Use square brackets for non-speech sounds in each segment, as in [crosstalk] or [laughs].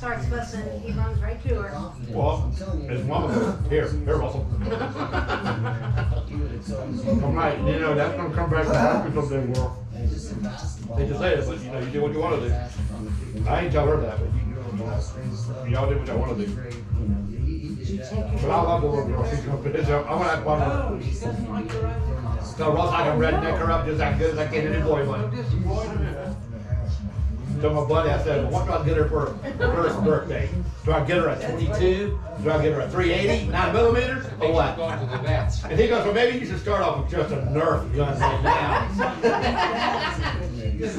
starts fussing, he runs right to her. Well, his mama goes, here, here, Russell. I'm you know, that's gonna come back to haunt you someday, world. They just say it, but you know, you do what you wanna do. I ain't tell her that, but you, you y'all do what y'all wanna do. But I love the little girl, she's gonna finish up, I'm gonna have fun with her. So Russ, I can redneck her up just as good as I can in the boy one. To my buddy, I said, well, what do I get her for her first birthday? Do I get her a twenty-two? Do I get her a three eighty, nine millimeters, or what? Going to the vets. And he goes, well, maybe you should start off with just a Nerf gun right now. As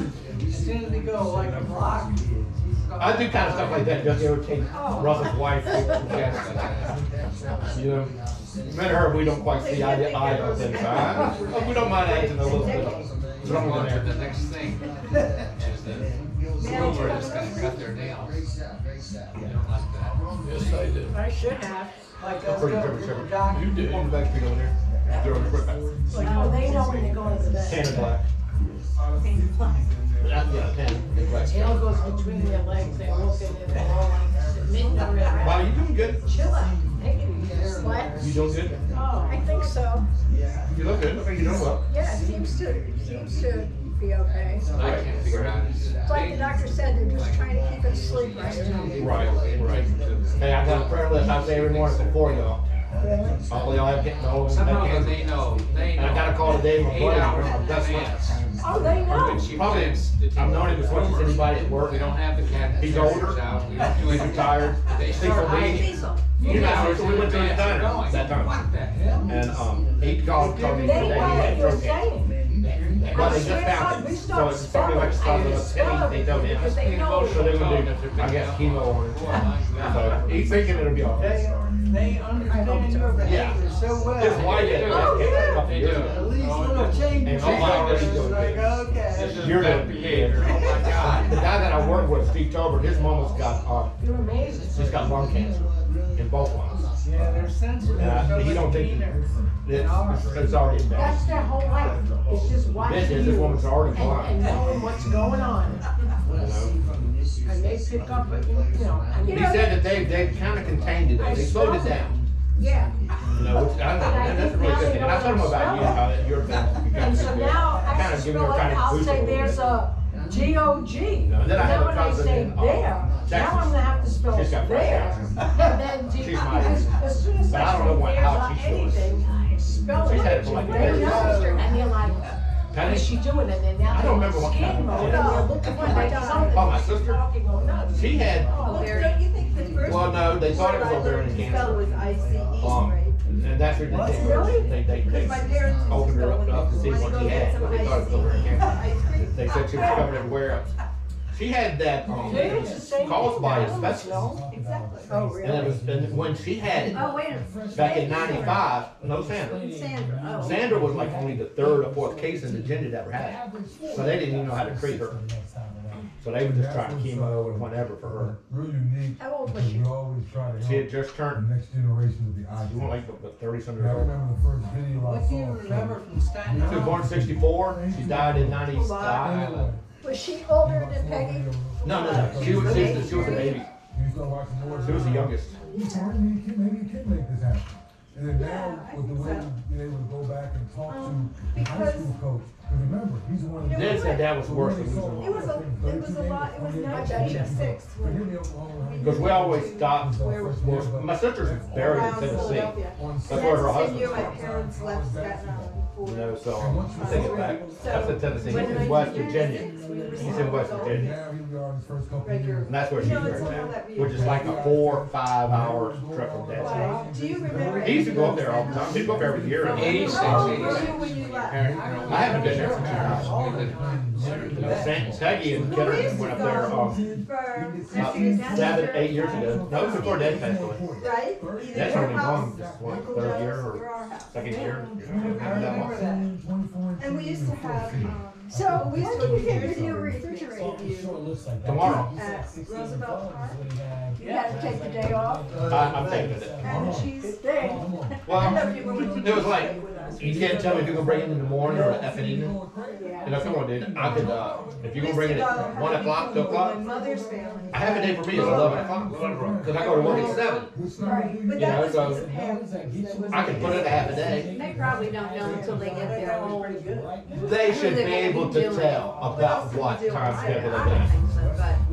soon as they go like a block. I do kind of stuff like that, just to irritate oh. Russell's wife. [laughs] You know, me and her, we don't quite see eye to eye on things. We don't mind acting a little bit. We're wrong on with the next thing, which is the rumor is gonna cut their nails. You don't like that. Yes, I did. I should have. Like us Pretty go sure, to the sure. doctor. You did. On the back street over there. They're on back. Oh, they know when they're going to bed. Tan and black. Yeah, yeah, tan and black. Tail goes between their legs, they're looking at it all like submitting to. Wow, you doing good? Chill out. Take it easy. What? You doing good? Oh, I think so. You look good. I think you doing well. Yeah, it seems to, seems to be okay. I can't figure out like the doctor said, they're just trying to keep it asleep right now. Right, right. Hey, I got a prayer list I say every morning before y'all. Hopefully y'all have getting old. Somehow they know, they know. And I gotta call today, my Eight buddy. hours That's in not- advance. Oh, they know. She Probably, plans to I've take known him as much as anybody at work. We don't have the cat. He's older. Out. We don't do He's anything. retired. They He's start from hiding. Diesel. You know, so we went to his Advance, diner going. that time. What the hell? And, um, he called, told me They today he know had you're throat cancer. saying. Well, they just found it, so it's probably like started with penny, they told him. Because they know. So they're gonna do, I guess chemo on it. So he's thinking it'll be okay. They understand your behavior so well. His wife had breast cancer a couple They do. At least little And changes. she's already doing Like, good. This okay. is You're bad the- behavior. Oh my God. The guy that I work with, Steve Tober, his mom has got, uh, You're amazing. she's got lung cancer in both lungs. Yeah, they're sensitive. And I- so he much don't think meaner. it's, it's already That's their whole life. It's just watching This you. is, this woman's already And, and blind, knowing what's going on. And they pick up, you know, I mean. He said that they, they kinda contained it, they slowed it down. Yeah. You know, which, I don't know, that's a really good thing. And I told him about you, how that your thing. you And to so do. now, Kind I of just giving feel her like kind of I'll boost say little there's bit. a G O G. No, then I have Now a when I cousin say in, uh, there, now I'm gonna have to spell She's got there. Breast And then G, She's my because age. as soon as But I I don't know say what- there's how on she's doing. anything, spell She's it. had it for like They years. know, and you're like, Penny? what's she doing? And then now I don't they're remember what skin kind of- mode and they're looking for like something. Oh, my sister? Talking or not. She had, Oh, Well, don't you think the first? Well, no, they thought it was word I ovarian learned to cancer. spell was I C um, right? and that's what they did. Really? They, they, Because they my parents used to opened her go up when to see what she had, but they thought it was ovarian cream. cancer. [laughs] Ice cream. They said she was covered everywhere. She had that, um, Maybe it's the caused by now, asbestos. no? Exactly. Oh, And it really? was, and when she had it, Oh, wait a minute. back in ninety-five, no Sandra. Sandra, oh. Sandra was like only the third or fourth case in the gender that ever had. So they didn't even know how to treat her. So they were just trying chemo and whatever for her. Real unique, How old was because she? we always try to She had help just the turned, next generation with the eye. you want like the thirty-something Yeah, I years old. remember the first video I What do you saw. remember from Staten She was born in sixty-four, she died in ninety-five. Was she older than Peggy? No, no, no, she was, she was, she was a baby. You start watching more. She was the youngest. You maybe you can, maybe you can make this happen. And then now, Yeah, I with the way so. you're able to go back and talk Um, to the high because- school coach, because remember, he's the one. Dad said that was worse than It was a, it was a lot, it was nineteen eighty-six when. Because we always stopped, Where- my sister's buried in Tennessee. That's where her that's the same husband year my from. parents left Staten Island for. You know, so I'm thinking back, that's in Tennessee, he's in West Virginia. He's in West Virginia. Now, here we are in his first couple of years. And that's where she's You know, it's buried all now, that which is like a four, five hour trip from Dad's house. Do you remember? He used to go up there all the time, he'd go up every year. Eighty-six, How old were eighty-six. you when you left? I haven't been there for two years. You know, San- and Well, we used Kenner to went up there, go um, for about seven, eight years ago. No, it was before Dad passed away. Right? Either That's your only house, gone, just what, Uncle third Joe's, year or or our house. second year? I remember that. And we used to have, um. So we used when to do you get years video ago, refrigerated? Tomorrow. At Roosevelt Park. You had to take the day off? I, I'm thinking of it. And she's. Good thing. [laughs] I don't know Well, if you remember. it was like, You can't tell me if you're gonna bring it in the morning or at evening. Yeah. You know, come on, dude, I could, uh, if you're gonna bring it at one o'clock, two o'clock, My mother's family. a half a day for me is eleven o'clock, cause I go to work at seven. Right, but You know, was so- his parents. That I can put it a half a day. They probably don't know until they get there. They should be able to tell about what time schedule they got.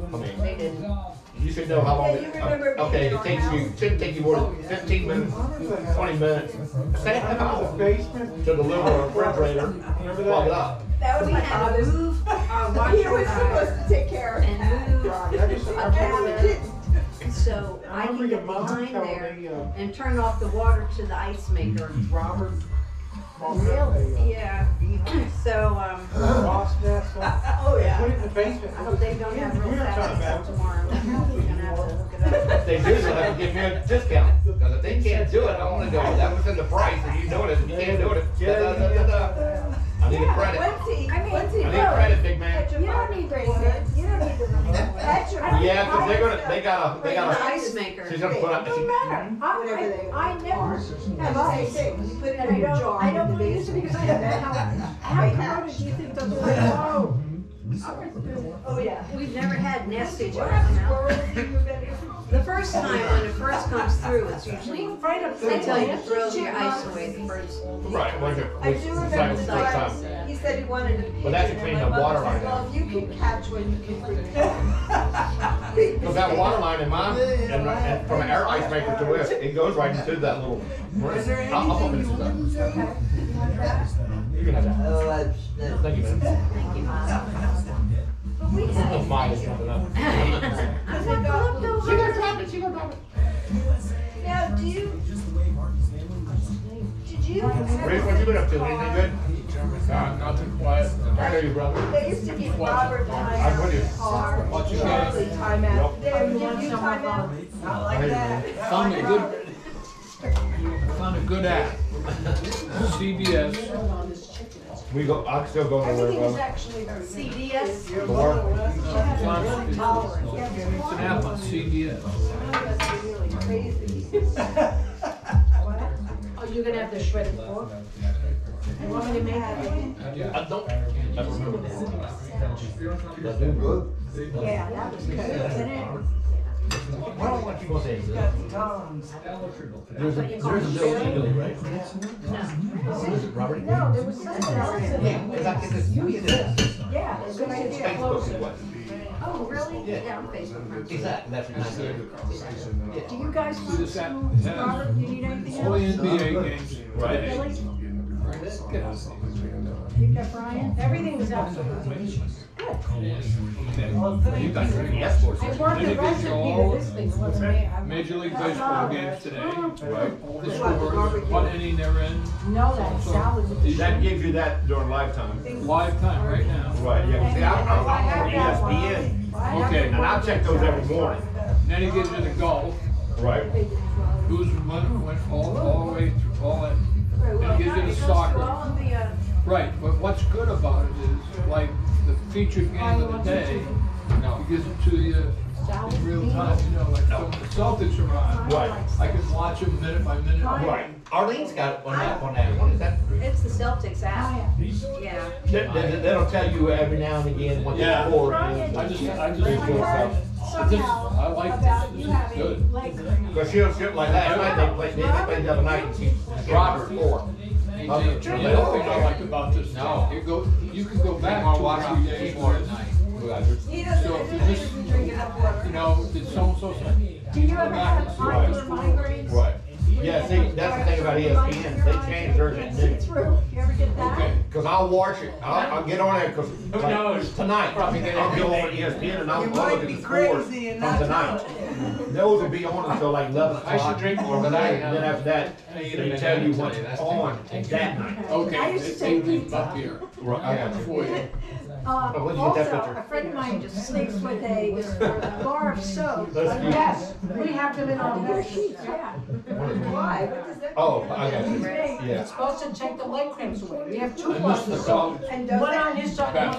But I mean, they didn't. You should know how long, Yeah, it- you remember being okay, it our takes you, shouldn't take you more than fifteen minutes, twenty minutes, say a half hour to deliver a refrigerator, plug it up. That was We my had to move our [laughs] He washer was supposed to take care of and that. move And a we didn't. cabinet, so I can get behind there and turn off the water to the ice maker. Robert. Really? Yeah, so, um, [laughs] Boss nest. [laughs] Oh, Put it in the basement. I hope they don't have real fast tomorrow. They do, they'll have to give me a discount, because if they can't do it, I wanna go, that was in the price, if you doing it, if you can't do it, da, da, da, da, da. I need a credit, I Quincy, I mean, Quincy need a credit, big man. You don't need father's to- basement. You don't need to run. That's your. Yeah, cause they're gonna, they got a, they got a, ice maker. she's gonna put up, Don't she, matter. Mm-hmm. I, Whatever they I, I never have Have a the same thing. You put it in I your jar. I don't the believe it because I know [laughs] how, how crowded do you think those are? [laughs] Oh. Mm-hmm. oh, yeah. We've never had nasty Did you ones have now. Squirrels in your bedroom? The first time when it first comes through, it's usually, they tell you to throw your ice away the first. right, like it, I do it's like remember the the first time, time. he said he wanted to. But that's to clean the water line Well, if you can catch one, you can bring it. Cause [laughs] that water line in mine, and, and from an air ice maker to this, it goes right into that little. Is there I'll, I'll anything open you this up. Okay. You want? You can have oh, that. Thank you, man. Thank you, Mom. But we Oh, had. mine is jumping up. You? Did you? Rick, what you been up to, anything good? Uh, nothing quiet. I know you, brother. They used to give Robert I'm with time you. out car. Watch your Charlie game. time out. Yep. They would give you time out. Not like that. Found a good, found a good app. CBS. We go, I'm still going to Everything work, is well, actually. CDS, four. It's on- It's an app on CBS. That's really crazy. oh, you're gonna have the shredded pork? You want me to make it? Yeah. I don't, I don't remember. That's been good. Yeah, that was good, isn't it? Well, what you gonna say? Got Tom's. There's a, there's a bill right? Is it Robert? No, there was something else in Yeah, cause I get this, you get this. Yeah, it's a good idea. Facebook is what. Oh, really? Yeah. Yeah, I'm Facebook. Exactly, that's what I Do you guys want This app to, has Robert, do you need anything all the else? NBA games. Right. Really? Yeah. You got Brian? Everything is absolutely good. You got three escorts. I worked the it gives you all recipe, this thing wasn't made. I- Major League Baseball games today, right? All the scores, what inning they're in, No, that salad was. That gives you that during lifetime. live time right now. Right, yeah, see, I'm, I'm, I'm for E ESPN, Okay, and I check those every morning. then he gives you the golf, Right. who's went, went all, all the way through, all that. Well, Then he gives you it the soccer. the, uh, Right, but what's good about it is, like, the featured game of the day, No. he gives it to you in real time, you know, like, when the Celtics are on. Right. I can watch them minute by minute. Right. Arlene's got it on that, on that, what is that? It's the Celtics app. Yeah. They, they, they'll tell you every now and again what the Yeah. score is. I just, I just, Pretty cool stuff. but this, I like this, this is good. Cause she'll, she'll, like last night, they played, they they played the other night, and she, Robert four. The other thing I like about this, No. you go, you can go back two or three days, More night. he doesn't, So if you doesn't just- drink enough water. you know, did so-and-so say? Do you ever have popular migraines? Right. Yeah, see, that's the thing about ESPN, they changed theirs at noon. through, you ever get that? Okay. Cause I'll watch it, I'll, I'll get on there, cause Who knows? tonight, Probably get I'll go on. ESPN and I'll You I'll might at be the scores crazy and from not tonight. Those will be on until like eleven o'clock. I should drink more, but I- Then after that, they tell you what's on that night. I Okay, used to they, take they pizza. up here. Right, I got you. For you. Uh, Oh, where'd you get that also, picture? a friend of mine just sleeps with a bar of soap. That's cute. Yes, we have them in our bed sheets, yeah. Why? What does that? Oh, I got you, It's supposed to take the leg cramps away. We have two I missed the boxes. college And does One it? on his side, one on